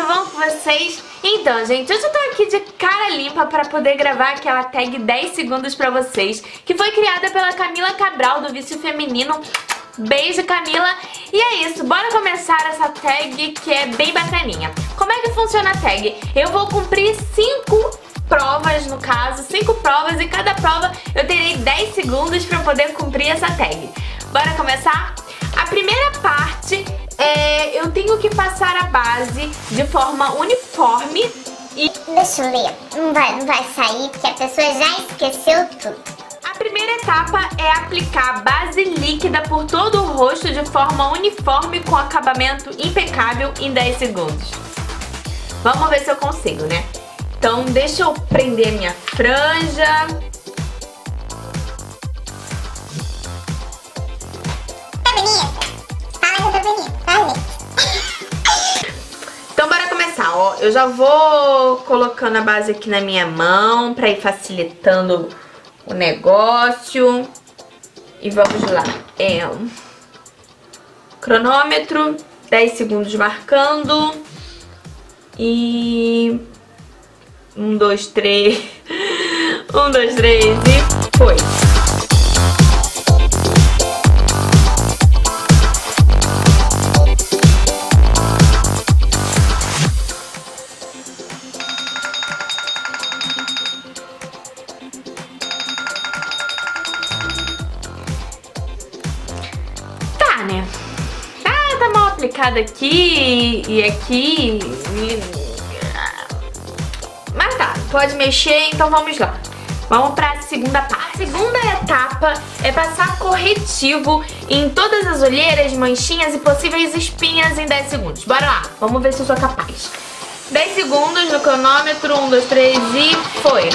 tudo bom com vocês? Então, gente, hoje eu tô aqui de cara limpa pra poder gravar aquela tag 10 segundos pra vocês, que foi criada pela Camila Cabral, do Vício Feminino. Beijo, Camila! E é isso, bora começar essa tag que é bem bacaninha. Como é que funciona a tag? Eu vou cumprir 5 provas, no caso, 5 provas, e cada prova eu terei 10 segundos pra poder cumprir essa tag. Bora começar? A primeira parte é, eu tenho que passar a base de forma uniforme e... Deixa eu ler. Não vai, não vai sair porque a pessoa já esqueceu tudo. A primeira etapa é aplicar base líquida por todo o rosto de forma uniforme com acabamento impecável em 10 segundos. Vamos ver se eu consigo, né? Então deixa eu prender minha franja. Eu já vou colocando a base aqui na minha mão pra ir facilitando o negócio. E vamos lá. É cronômetro, 10 segundos marcando. E um, dois, três. Um, dois, três e foi. Mal aplicado aqui e aqui. Mas tá, pode mexer, então vamos lá. Vamos pra segunda parte. A segunda etapa é passar corretivo em todas as olheiras, manchinhas e possíveis espinhas em 10 segundos. Bora lá, vamos ver se eu sou capaz. 10 segundos no cronômetro, 1, 2, 3 e foi.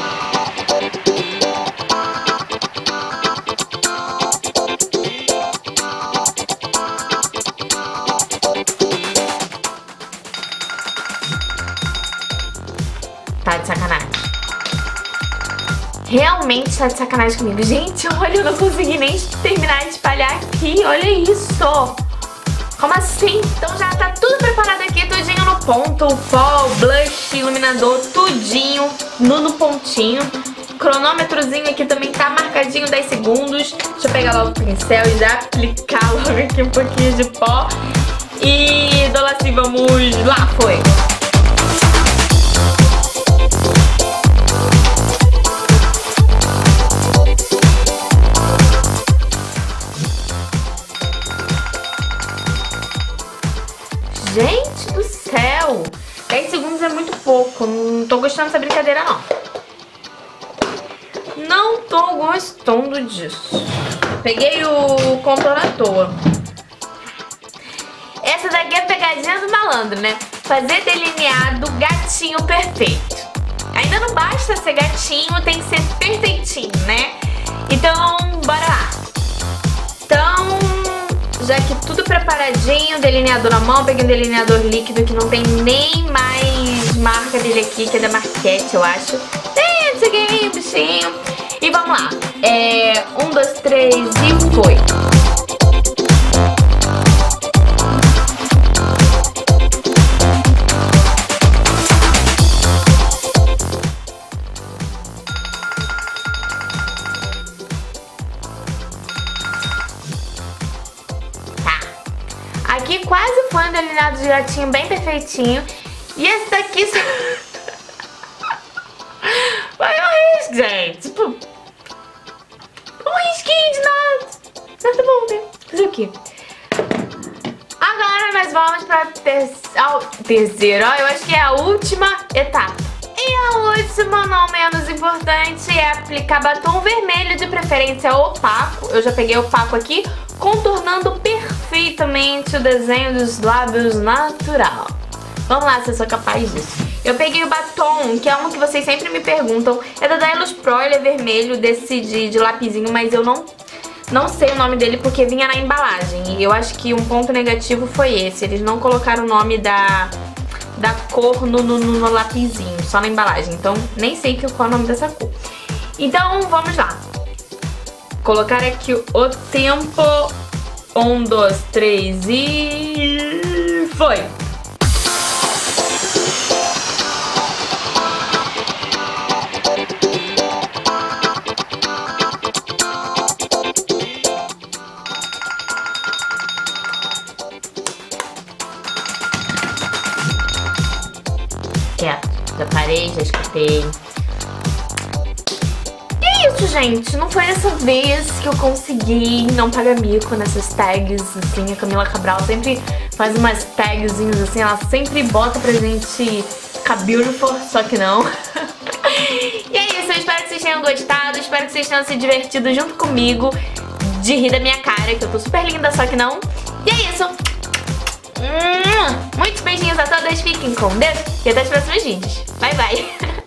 Realmente tá de sacanagem comigo. Gente, olha, eu não consegui nem terminar de espalhar aqui. Olha isso. Como assim? Então já tá tudo preparado aqui, tudinho no ponto. O pó, o blush, iluminador, tudinho no, no pontinho. Cronômetrozinho aqui também tá marcadinho 10 segundos. Deixa eu pegar logo o pincel e já aplicar logo aqui um pouquinho de pó. E dou assim, vamos lá, foi. 10 segundos é muito pouco. Não tô gostando dessa brincadeira, não. Não tô gostando disso. Peguei o contorno à toa. Essa daqui é a pegadinha do malandro, né? Fazer delineado gatinho perfeito. Ainda não basta ser gatinho, tem que ser perfeitinho, né? Então, bora lá. Então, já que tudo preparadinho, delineador na mão, peguei um delineador líquido que não tem nem mais marca dele aqui, que é da Marquette, eu acho. Tem aqui, bichinho. E vamos lá. É, um, dois, três e foi. Um delineado de bem perfeitinho. E esse daqui... só- Foi um risco, gente. Tipo... Um risquinho de nada. Mas tá bom, né? Fazer o quê? Agora nós vamos pra ter... ao terceiro, ó. Eu acho que é a última etapa. E a última, não menos importante, é aplicar batom vermelho, de preferência opaco. Eu já peguei opaco aqui, contornando perfeitamente o desenho dos lábios natural. Vamos lá, se eu sou capaz disso. Eu peguei o batom, que é um que vocês sempre me perguntam. É da Dylos Pro, ele é vermelho, desse de, de mas eu não, não sei o nome dele porque vinha na embalagem. E eu acho que um ponto negativo foi esse. Eles não colocaram o nome da, da cor no, no, no só na embalagem. Então, nem sei qual é o nome dessa cor. Então, vamos lá colocar aqui o tempo. Um, dois, três e. Foi! Quieto, já parei, já escutei isso, gente. Não foi dessa vez que eu consegui não pagar mico nessas tags, assim. A Camila Cabral sempre faz umas tagzinhas, assim. Ela sempre bota pra gente beautiful, só que não. e é isso, eu espero que vocês tenham gostado. Espero que vocês tenham se divertido junto comigo de rir da minha cara, que eu tô super linda, só que não. E é isso. Muitos beijinhos a todas, fiquem com Deus e até os próximos vídeos. Bye, bye.